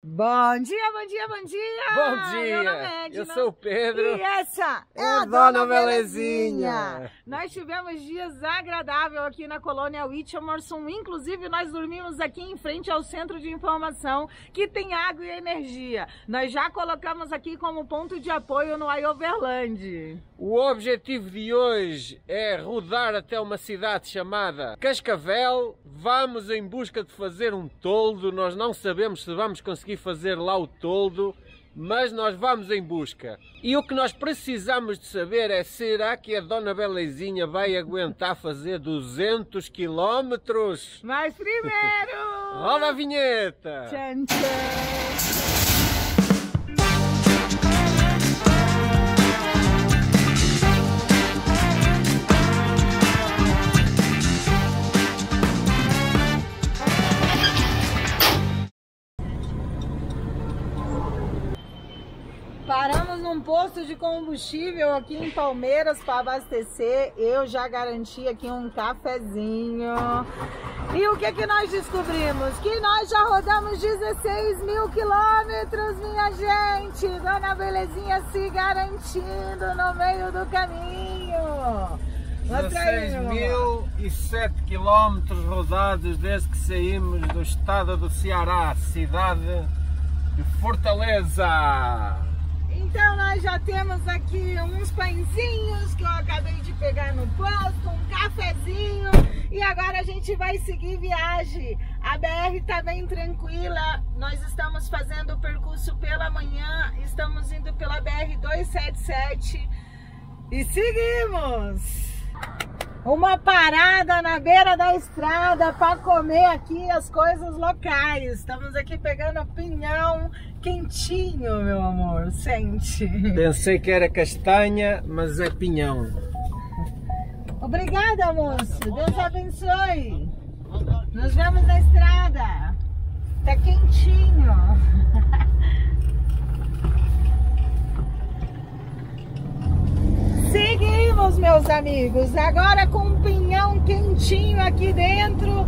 Bom dia, bom dia, bom dia! Bom dia! é. Eu sou o Pedro. E essa é, a Dona, Dona Belezinha. Belezinha. Nós tivemos dias agradáveis aqui na colônia Whitmerson. Inclusive, nós dormimos aqui em frente ao centro de informação que tem água e energia. Nós já colocamos aqui como ponto de apoio no Aioverland. O objetivo de hoje é rodar até uma cidade chamada Cascavel. Vamos em busca de fazer um toldo. Nós não sabemos se vamos conseguir fazer lá o toldo, mas nós vamos em busca. E o que nós precisamos de saber é: será que a Dona Belezinha vai aguentar fazer 200 quilómetros? Mas primeiro... Roda a vinheta! Tchan, tchan. Num posto de combustível aqui em Palmeiras para abastecer. Eu já garanti aqui um cafezinho. E o que que nós descobrimos? Que nós já rodamos 16 mil quilômetros, minha gente. Dona Belezinha se garantindo no meio do caminho. Mostra aí, meu amor. 16.007 quilómetros rodados desde que saímos do estado do Ceará, cidade de Fortaleza. Então nós já temos aqui uns pãezinhos que eu acabei de pegar no posto, um cafezinho e agora a gente vai seguir viagem. A BR tá bem tranquila, nós estamos fazendo o percurso pela manhã, estamos indo pela BR 277 e seguimos! Uma parada na beira da estrada para comer aqui as coisas locais. Estamos aqui pegando pinhão quentinho, meu amor. Sente. Pensei que era castanha, mas é pinhão. Obrigada, moço. Deus abençoe. Nos vemos na estrada. Tá quentinho. Meus amigos. Agora com um pinhão quentinho aqui dentro,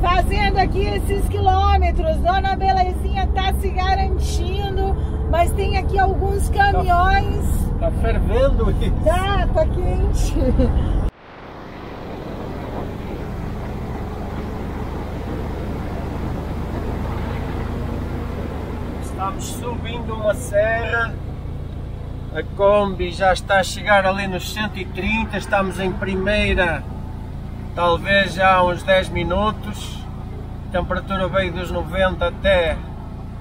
fazendo aqui esses quilômetros. Dona Belezinha tá se garantindo, mas tem aqui alguns caminhões. Tá fervendo isso. Tá, tá quente. Estamos subindo uma serra. A Kombi já está a chegar ali nos 130. Estamos em primeira, talvez já há uns 10 minutos. A temperatura veio dos 90 até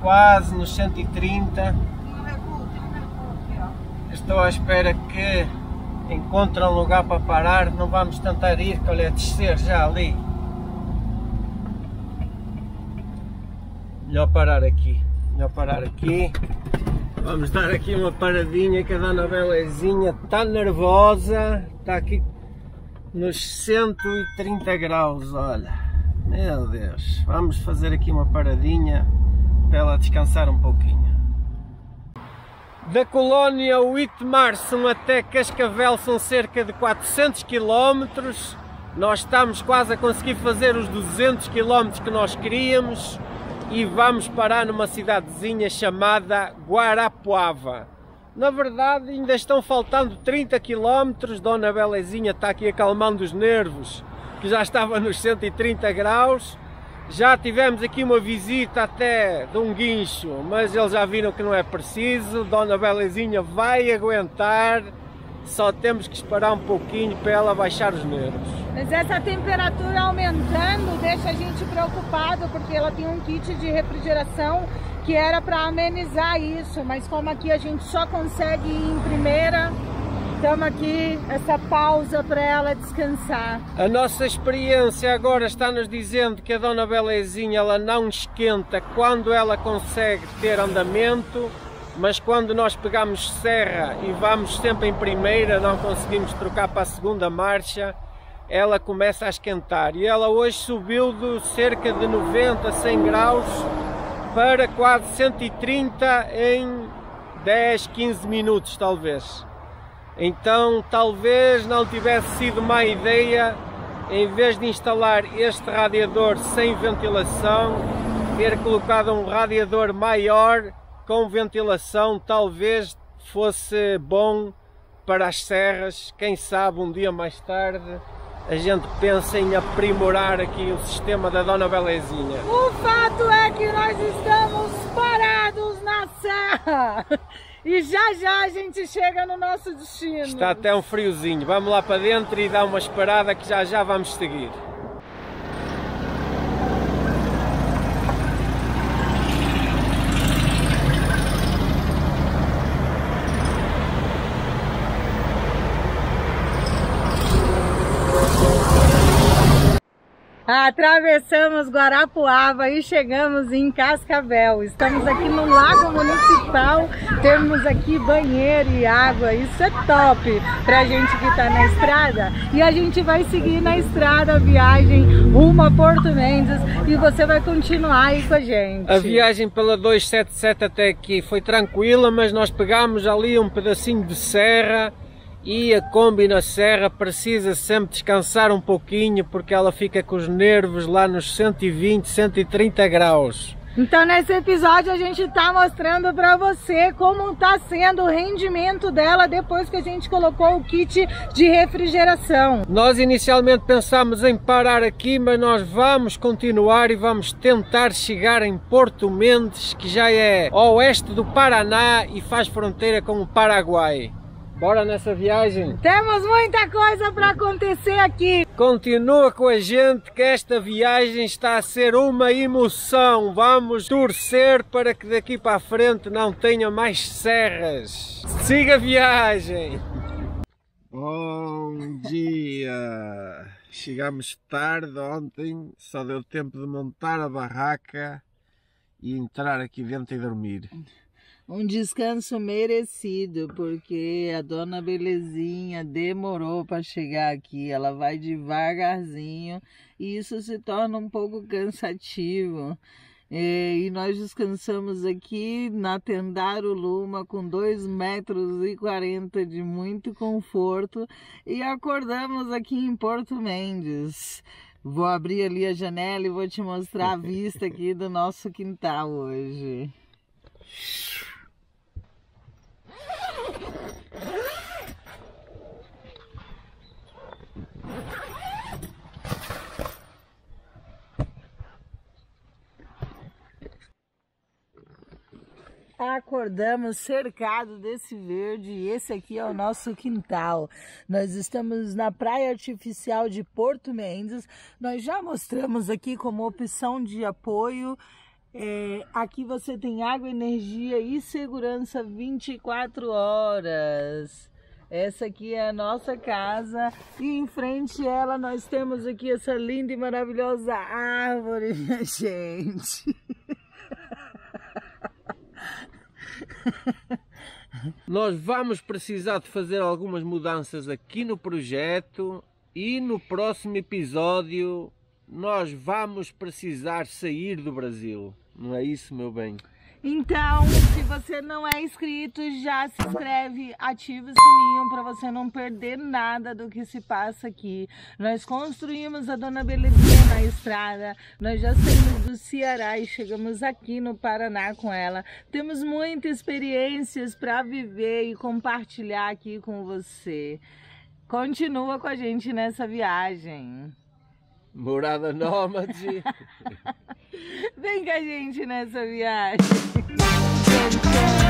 quase nos 130. Tem um recuo, tem um recuo aqui, ó. Estou à espera que encontre um lugar para parar. Não vamos tentar ir, que olha, é descer já ali. Melhor parar aqui. Melhor parar aqui. Vamos dar aqui uma paradinha que a Dona Belezinha está nervosa. Está aqui nos 130 graus, olha. Meu Deus. Vamos fazer aqui uma paradinha para ela descansar um pouquinho. Da colónia Whitmarson até Cascavel são cerca de 400 km. Nós estamos quase a conseguir fazer os 200 km que nós queríamos e vamos parar numa cidadezinha chamada Guarapuava. Na verdade, ainda estão faltando 30 km. Dona Belezinha está aqui acalmando os nervos, que já estava nos 130 graus. Já tivemos aqui uma visita até de um guincho, mas eles já viram que não é preciso. Dona Belezinha vai aguentar, só temos que esperar um pouquinho para ela baixar os nervos. Mas essa temperatura aumentando deixa a gente preocupado porque ela tem um kit de refrigeração que era para amenizar isso, mas como aqui a gente só consegue ir em primeira, estamos aqui essa pausa para ela descansar. A nossa experiência agora está nos dizendo que a Dona Belezinha ela não esquenta quando ela consegue ter andamento, mas quando nós pegamos serra e vamos sempre em primeira, não conseguimos trocar para a segunda marcha, ela começa a esquentar. E ela hoje subiu de cerca de 90, 100 graus para quase 130 em 10, 15 minutos talvez. Então talvez não tivesse sido má ideia, em vez de instalar este radiador sem ventilação, ter colocado um radiador maior com ventilação talvez fosse bom para as serras, quem sabe um dia mais tarde a gente pensa em aprimorar aqui o sistema da Dona Belezinha. O fato é que nós estamos parados na serra e já já a gente chega no nosso destino. Está até um friozinho, vamos lá para dentro e dar uma esperada que já já vamos seguir. Atravessamos Guarapuava e chegamos em Cascavel. Estamos aqui no Lago Municipal, temos aqui banheiro e água, isso é top pra gente que tá na estrada. E a gente vai seguir na estrada a viagem rumo a Porto Mendes e você vai continuar aí com a gente. A viagem pela 277 até aqui foi tranquila, mas nós pegamos ali um pedacinho de serra e a Kombi na serra precisa sempre descansar um pouquinho porque ela fica com os nervos lá nos 120, 130 graus. Então nesse episódio a gente está mostrando para você como está sendo o rendimento dela depois que a gente colocou o kit de refrigeração. Nós inicialmente pensámos em parar aqui, mas nós vamos continuar e vamos tentar chegar em Porto Mendes, que já é oeste do Paraná e faz fronteira com o Paraguai. Bora nessa viagem? Temos muita coisa para acontecer aqui. Continua com a gente que esta viagem está a ser uma emoção. Vamos torcer para que daqui para a frente não tenha mais serras. Siga a viagem. Bom dia. Chegamos tarde ontem, só deu tempo de montar a barraca e entrar aqui dentro e dormir um descanso merecido, porque a dona Belezinha demorou para chegar aqui, ela vai devagarzinho e isso se torna um pouco cansativo. É, e nós descansamos aqui na Tendaro Luma com 2 metros e 40 de muito conforto e acordamos aqui em Porto Mendes. Vou abrir ali a janela e vou te mostrar a vista aqui do nosso quintal hoje. acordamos cercado desse verde e esse aqui é o nosso quintal. Nós estamos na praia artificial de Porto Mendes. Nós já mostramos aqui como opção de apoio. É, aqui você tem água, energia e segurança 24 horas. Essa aqui é a nossa casa e em frente a ela nós temos aqui essa linda e maravilhosa árvore, minha gente. Nós vamos precisar de fazer algumas mudanças aqui no projeto e no próximo episódio nós vamos precisar sair do Brasil. Não é isso, meu bem? Então, se você não é inscrito, já se inscreve, ativa o sininho para você não perder nada do que se passa aqui. Nós construímos a Dona Belezinha na estrada, nós já saímos do Ceará e chegamos aqui no Paraná com ela. Temos muitas experiências para viver e compartilhar aqui com você. Continua com a gente nessa viagem. Morada nômade. Vem com a gente nessa viagem.